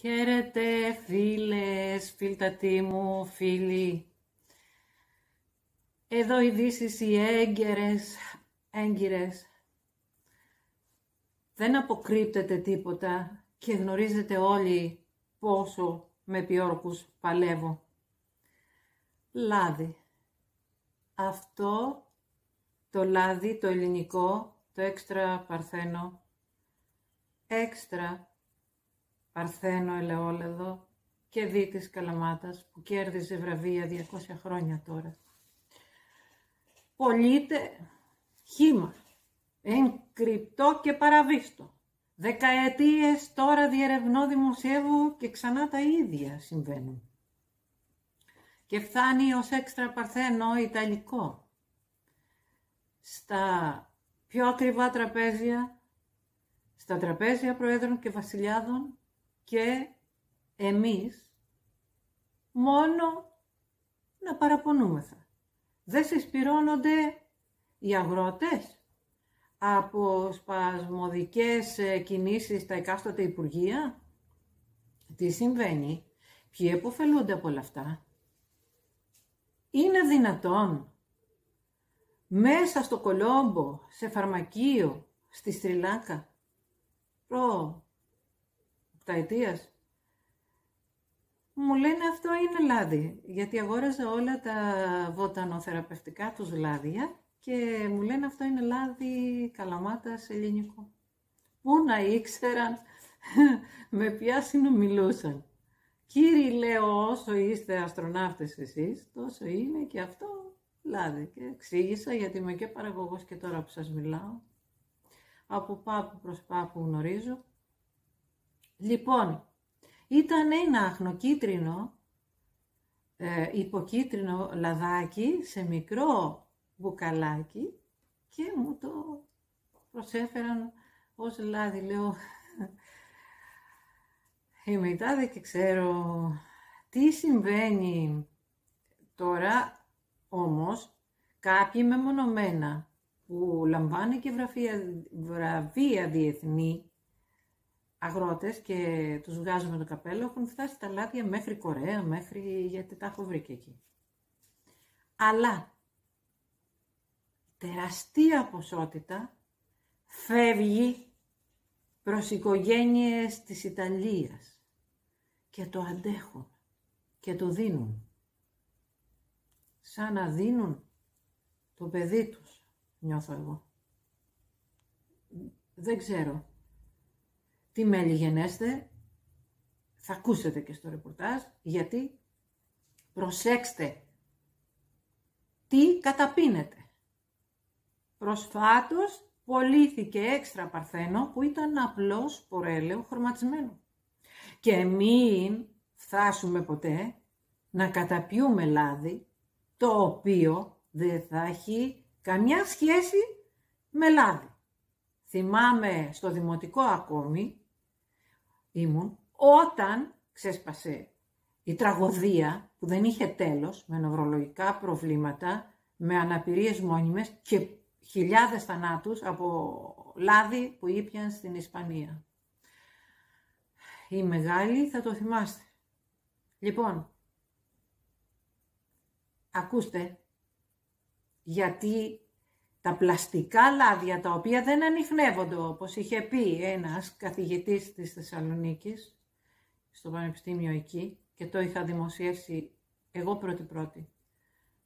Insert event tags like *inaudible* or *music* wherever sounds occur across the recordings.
Χαίρετε φίλες, φίλτατοί μου, φίλοι. Εδώ ειδήσει οι έγκαιρες, έγκυρες. Δεν αποκρύπτεται τίποτα και γνωρίζετε όλοι πόσο με πιόρκους παλεύω. Λάδι. Αυτό το λάδι, το ελληνικό, το έξτρα παρθένο, έξτρα Παρθένο ελαιόλαδο και δίτης Καλαμάτας που κέρδιζε βραβεία 200 χρόνια τώρα. Πολύτε χήμα, εγκρυπτό και παραβίστο. Δεκαετίες τώρα διερευνώ, δημοσιεύω και ξανά τα ίδια συμβαίνουν. Και φτάνει ως έξτρα παρθένο ιταλικό. Στα πιο ακριβά τραπέζια, στα τραπέζια προέδρων και βασιλιάδων, και εμείς μόνο να παραπονούμεθα. Δεν συσπυρώνονται οι αγρότες από σπασμωδικές ε, κινήσεις στα εκάστοτε Υπουργεία; Τι συμβαίνει, ποιοι επωφελούνται από όλα αυτά; Είναι δυνατόν μέσα στο Κολόμπο, σε φαρμακείο, στη Στριλάκα, προ επταετίας. Μου λένε αυτό είναι λάδι, γιατί αγόραζα όλα τα βοτανοθεραπευτικά τους λάδια και μου λένε αυτό είναι λάδι καλαμάτας ελληνικό. Πού να ήξεραν *laughs* με ποια συνομιλούσαν. Κύριοι λέω όσο είστε αστροναύτες εσείς, τόσο είναι και αυτό λάδι. Και εξήγησα γιατί είμαι και παραγωγός και τώρα που σας μιλάω. Από πάπου προς πάπου γνωρίζω Λοιπόν, ήταν ένα αχνοκίτρινο, ε, υποκίτρινο λαδάκι σε μικρό μπουκαλάκι και μου το προσέφεραν ως λάδι. Λέω, είμαι η τάδε και ξέρω τι συμβαίνει τώρα όμως κάποιοι μεμονωμένα που λαμβάνει και βραβεία, βραβεία διεθνή αγρότες και τους βγάζουμε το καπέλο έχουν φτάσει τα λάδια μέχρι Κορέα, μέχρι γιατί τα έχω βρει και εκεί. Αλλά τεραστία ποσότητα φεύγει προς οικογένειες της Ιταλίας και το αντέχουν και το δίνουν. Σαν να δίνουν το παιδί τους, νιώθω εγώ. Δεν ξέρω τι μέλη γενέστε, θα ακούσετε και στο ρεπορτάζ, γιατί προσέξτε τι καταπίνετε. Προσφάτως πωλήθηκε έξτρα παρθένο που ήταν απλώς πορέλαιο χρωματισμένο. Και μην φτάσουμε ποτέ να καταπιούμε λάδι το οποίο δεν θα έχει καμιά σχέση με λάδι. Θυμάμαι στο δημοτικό ακόμη ήμουν όταν ξέσπασε η τραγωδία που δεν είχε τέλος, με νευρολογικά προβλήματα, με αναπηρίες μόνιμες και χιλιάδες θανάτους από λάδι που ήπιαν στην Ισπανία. Οι μεγάλοι θα το θυμάστε. Λοιπόν, ακούστε, γιατί τα πλαστικά λάδια τα οποία δεν ανοιχνεύονται όπως είχε πει ένας καθηγητής της Θεσσαλονίκης στο Πανεπιστήμιο εκεί και το είχα δημοσιεύσει εγώ πρώτη πρώτη.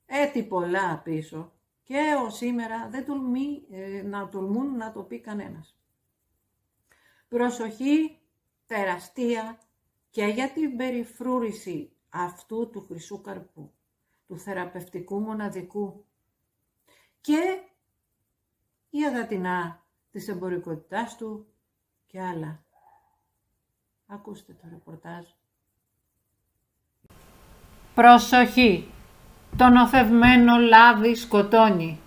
Έτη πολλά πίσω και ο σήμερα δεν τολμεί ε, να τολμούν να το πει κανένας. Προσοχή τεραστία και για την περιφρούρηση αυτού του χρυσού καρπού, του θεραπευτικού μοναδικού και η αγατινά της εμπορικότητάς του και άλλα. Ακούστε το ρεπορτάζ. Προσοχή! Το νοθευμένο λάδι σκοτώνει.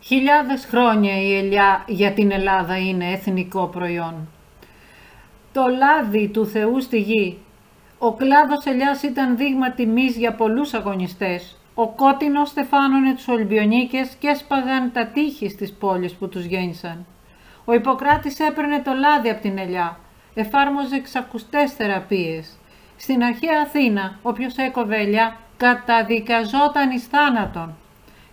Χιλιάδες χρόνια η ελιά για την Ελλάδα είναι εθνικό προϊόν. Το λάδι του Θεού στη γη. Ο κλάδος ελιάς ήταν δείγμα τιμής για πολλούς αγωνιστές, ο κότεινος στεφάνωνε τους Ολυμπιονίκες και έσπαγαν τα τείχη στις πόλεις που τους γέννησαν. Ο Ιπποκράτης έπαιρνε το λάδι από την ελιά εφάρμοζε εξακουστές θεραπείες. Στην αρχαία Αθήνα, όποιος έκοβε ελιά καταδικαζόταν εις θάνατον.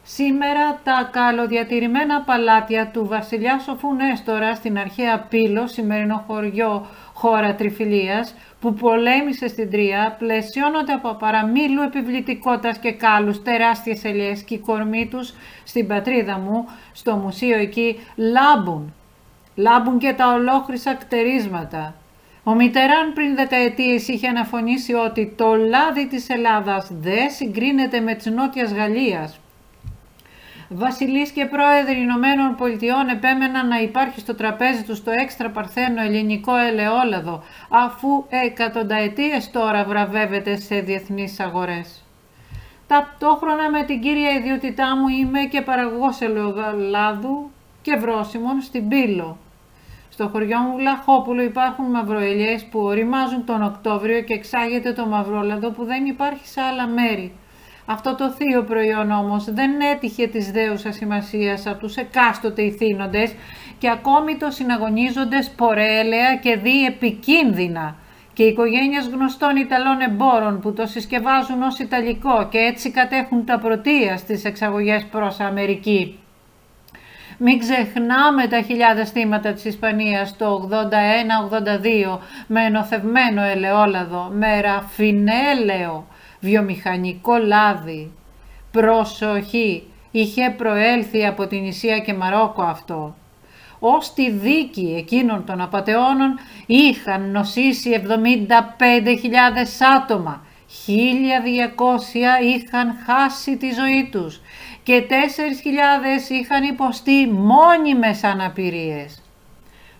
Σήμερα τα καλοδιατηρημένα παλάτια του βασιλιά Σοφού Νέστορα στην αρχαία Πύλο, σημερινό χωριό χώρα τριφυλίας, που πολέμησε στην Τρία, πλαισιώνονται από παραμίλου επιβλητικότητας και κάλους, τεράστιες ελιές και η κορμή τους στην πατρίδα μου, στο μουσείο εκεί, λάμπουν. Λάμπουν και τα ολόχρυσα κτερίσματα. Ο Μιτεράν πριν δεκαετίες είχε αναφωνήσει ότι το λάδι της Ελλάδας δεν συγκρίνεται με της Νότιας Γαλλίας. Βασιλείς και πρόεδροι Ηνωμένων Πολιτειών επέμεναν να υπάρχει στο τραπέζι τους το έξτρα παρθένο ελληνικό ελαιόλαδο, αφού εκατονταετίες τώρα βραβεύεται σε διεθνείς αγορές. Ταυτόχρονα με την κύρια ιδιότητά μου είμαι και παραγωγός ελαιολάδου και βρόσιμων στην Πύλο. Στο χωριό μου Βλαχόπουλο υπάρχουν μαυροελιές που οριμάζουν τον Οκτώβριο και εξάγεται το μαυρόλαδο που δεν υπάρχει σε άλλα μέρη. Αυτό το θείο προϊόν όμως δεν έτυχε της δέουσας σημασίας από τους εκάστοτε ηθήνοντες και ακόμη το συναγωνίζονται σπορέλαια και δι επικίνδυνα και οι οικογένειες γνωστών Ιταλών εμπόρων που το συσκευάζουν ως Ιταλικό και έτσι κατέχουν τα πρωτεία στις εξαγωγές προς Αμερική. Μην ξεχνάμε τα χιλιάδες θύματα της Ισπανίας το 81-82 με ενοθευμένο ελαιόλαδο, με ραφινέλαιο, βιομηχανικό λάδι. Προσοχή, είχε προέλθει από την Ισία και Μαρόκο αυτό. Ως τη δίκη εκείνων των απατεώνων είχαν νοσήσει 75.000 άτομα, 1.200 είχαν χάσει τη ζωή τους και 4.000 είχαν υποστεί μόνιμες αναπηρίες.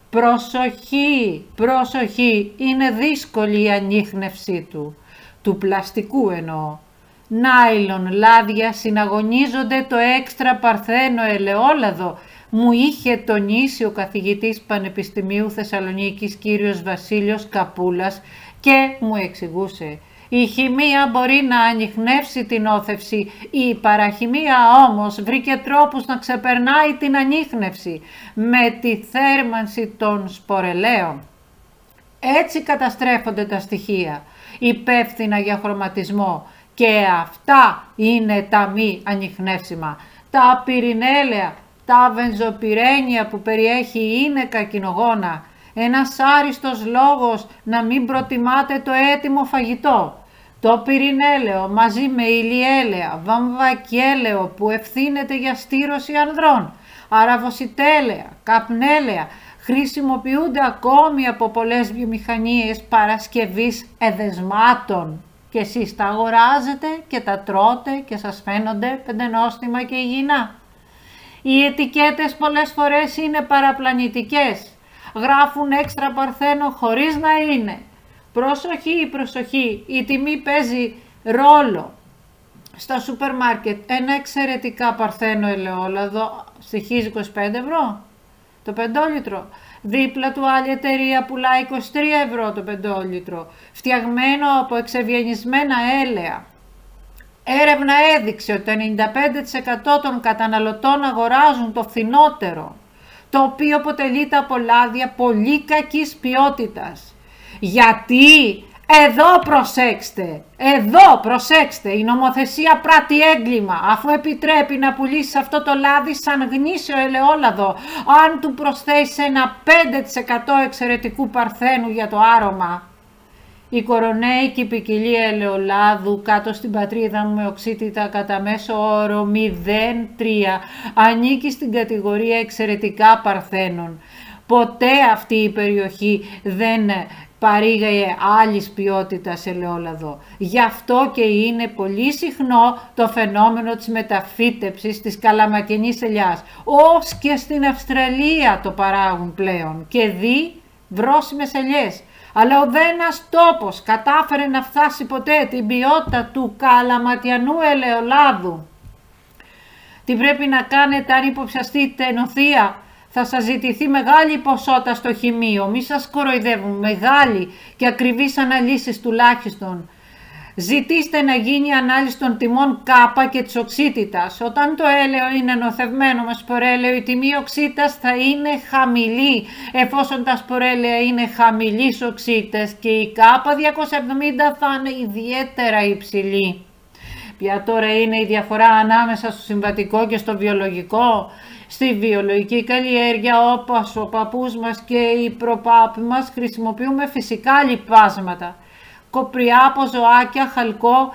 Προσοχή, προσοχή, είναι δύσκολη η ανείχνευσή του του πλαστικού εννοώ. Νάιλον λάδια συναγωνίζονται το έξτρα παρθένο ελαιόλαδο, μου είχε τονίσει ο καθηγητής Πανεπιστημίου Θεσσαλονίκης κύριος Βασίλειος Καπούλας και μου εξηγούσε η χημεία μπορεί να ανοιχνεύσει την όθευση, η παραχημεία όμως βρήκε τρόπους να ξεπερνάει την ανείχνευση με τη θέρμανση των σπορελαίων. Έτσι καταστρέφονται τα στοιχεία υπεύθυνα για χρωματισμό και αυτά είναι τα μη ανιχνεύσιμα. Τα πυρηνέλαια, τα βενζοπυρένια που περιέχει είναι καρκινογόνα. Ένας άριστος λόγος να μην προτιμάτε το έτοιμο φαγητό. Το πυρηνέλαιο μαζί με ηλιέλαια, βαμβακέλαιο που ευθύνεται για στήρωση ανδρών, αραβοσιτέλαια, καπνέλαια, χρησιμοποιούνται ακόμη από πολλές βιομηχανίες παρασκευής εδεσμάτων και εσείς τα αγοράζετε και τα τρώτε και σας φαίνονται πεντενόστιμα και υγιεινά. Οι ετικέτες πολλές φορές είναι παραπλανητικές. Γράφουν έξτρα παρθένο χωρίς να είναι. Προσοχή, προσοχή, η τιμή παίζει ρόλο. Στα σούπερ μάρκετ ένα εξαιρετικά παρθένο ελαιόλαδο στοιχίζει 25 ευρώ το πεντόλιτρο. Δίπλα του άλλη εταιρεία πουλάει 23 ευρώ το πεντόλιτρο, φτιαγμένο από εξευγενισμένα έλαια. Έρευνα έδειξε ότι το 95% των καταναλωτών αγοράζουν το φθηνότερο, το οποίο αποτελείται από λάδια πολύ κακής ποιότητας. Γιατί εδώ προσέξτε, εδώ προσέξτε, η νομοθεσία πράττει έγκλημα αφού επιτρέπει να πουλήσεις αυτό το λάδι σαν γνήσιο ελαιόλαδο αν του προσθέσεις ένα 5% εξαιρετικού παρθένου για το άρωμα. Η κορονέικη ποικιλία ελαιολάδου κάτω στην πατρίδα μου με οξύτητα κατά μέσο όρο 0,3 ανήκει στην κατηγορία εξαιρετικά παρθένων. Ποτέ αυτή η περιοχή δεν παρήγαγε άλλης ποιότητας ελαιόλαδο. Γι' αυτό και είναι πολύ συχνό το φαινόμενο της μεταφύτευσης της καλαματινής ελιάς. Ως και στην Αυστραλία το παράγουν πλέον και δει βρόσιμες ελιές. Αλλά ο δένας τόπος κατάφερε να φτάσει ποτέ την ποιότητα του καλαματιανού ελαιολάδου. Τι πρέπει να κάνετε αν υποψιαστείτε νοθεία; Θα σας ζητηθεί μεγάλη ποσότητα στο χημείο, μη σας κοροϊδεύουν, μεγάλη και ακριβείς αναλύσεις τουλάχιστον. Ζητήστε να γίνει ανάλυση των τιμών κάπα και της οξύτητας. Όταν το έλαιο είναι νοθευμένο με σπορέλαιο, η τιμή οξύτητας θα είναι χαμηλή, εφόσον τα σπορέλαια είναι χαμηλής οξύτητας και η κάπα 270 θα είναι ιδιαίτερα υψηλή. Ποια τώρα είναι η διαφορά ανάμεσα στο συμβατικό και στο βιολογικό. Στη βιολογική καλλιέργεια όπως ο παππούς μας και οι προπάποι μας χρησιμοποιούμε φυσικά λιπάσματα κοπριά, ποζοάκια, χαλκό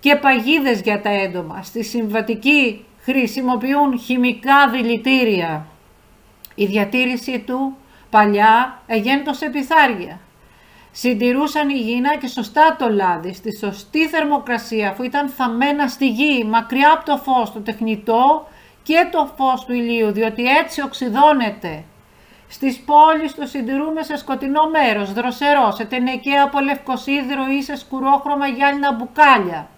και παγίδες για τα έντομα. Στη συμβατική χρησιμοποιούν χημικά δηλητήρια. Η διατήρηση του παλιά εγέννητο σε πιθάρια. Συντηρούσαν υγιεινά και σωστά το λάδι στη σωστή θερμοκρασία αφού ήταν θαμμένα στη γη, μακριά από το φως, το τεχνητό και το φως του ηλίου, διότι έτσι οξυδώνεται. Στις πόλεις το συντηρούμε σε σκοτεινό μέρος, δροσερό, σε τενεκαία από λευκοσίδρο ή σε σκουρόχρωμα γυάλινα μπουκάλια.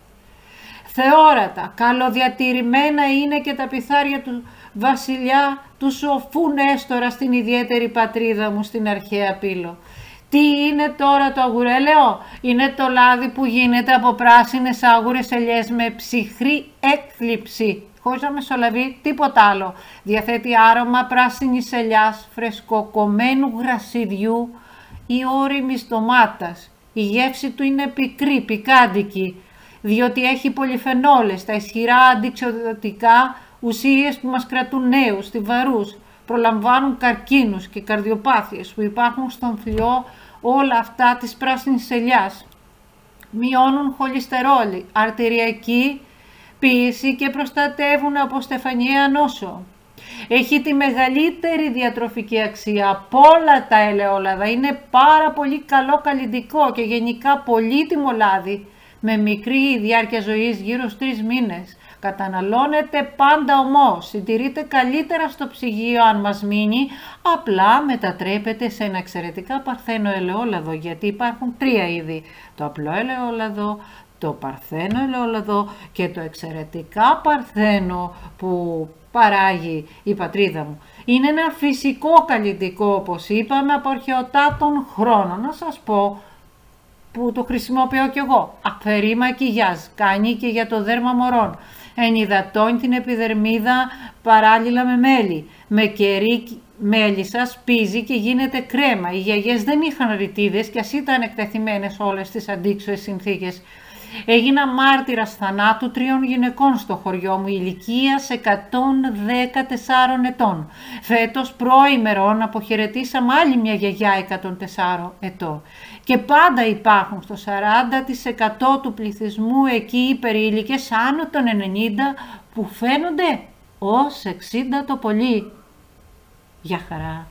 Θεόρατα, καλοδιατηρημένα είναι και τα πιθάρια του βασιλιά του σοφού Νέστορα στην ιδιαίτερη πατρίδα μου στην αρχαία πύλο. Τι είναι τώρα το αγουρέλαιο, είναι το λάδι που γίνεται από πράσινες άγουρες ελιές με ψυχρή έκθλιψη χωρίς να μεσολαβεί τίποτα άλλο. Διαθέτει άρωμα πράσινης ελιάς, φρεσκοκομμένου γρασιδιού ή όριμης ντομάτας. Η γεύση του είναι πικρή, πικάντικη, διότι έχει πολυφενόλες, τα ισχυρά αντιξιοδοτικά ουσίες που μας κρατούν νέους, στιβαρούς, προλαμβάνουν καρκίνους και καρδιοπάθειες που υπάρχουν στον φλοιό όλα αυτά της πράσινης ελιάς. Μειώνουν χολυστερόλη, αρτηριακή πίεση και προστατεύουν από στεφανιαία νόσο. Έχει τη μεγαλύτερη διατροφική αξία από όλα τα ελαιόλαδα. Είναι πάρα πολύ καλό καλλιντικό και γενικά πολύτιμο λάδι με μικρή διάρκεια ζωής γύρω στους τρεις μήνες. Καταναλώνεται πάντα ομός, συντηρείται καλύτερα στο ψυγείο αν μας μείνει, απλά μετατρέπεται σε ένα εξαιρετικά παρθένο ελαιόλαδο, γιατί υπάρχουν τρία είδη. Το απλό ελαιόλαδο, το παρθένο ελαιόλαδο και το εξαιρετικά παρθένο που παράγει η πατρίδα μου. Είναι ένα φυσικό καλλιτικό όπως είπαμε από αρχαιοτάτων χρόνων. Να σας πω που το χρησιμοποιώ κι εγώ. Αφαιρεί μακιγιάζ, κάνει και για το δέρμα μωρών. Ενυδατώνει την επιδερμίδα παράλληλα με μέλι. Με κερί μέλισσα σπίζει και γίνεται κρέμα. Οι γιαγιές δεν είχαν ρητίδες και ας ήταν εκτεθειμένες όλες τις αντίξωες συνθήκες. Έγινα μάρτυρας θανάτου τριών γυναικών στο χωριό μου ηλικία 114 ετών. Φέτος προημερών αποχαιρετήσαμε άλλη μια γιαγιά 104 ετών. Και πάντα υπάρχουν στο 40% του πληθυσμού εκεί υπερήλικες άνω των 90 που φαίνονται ως 60 το πολύ. Για χαρά.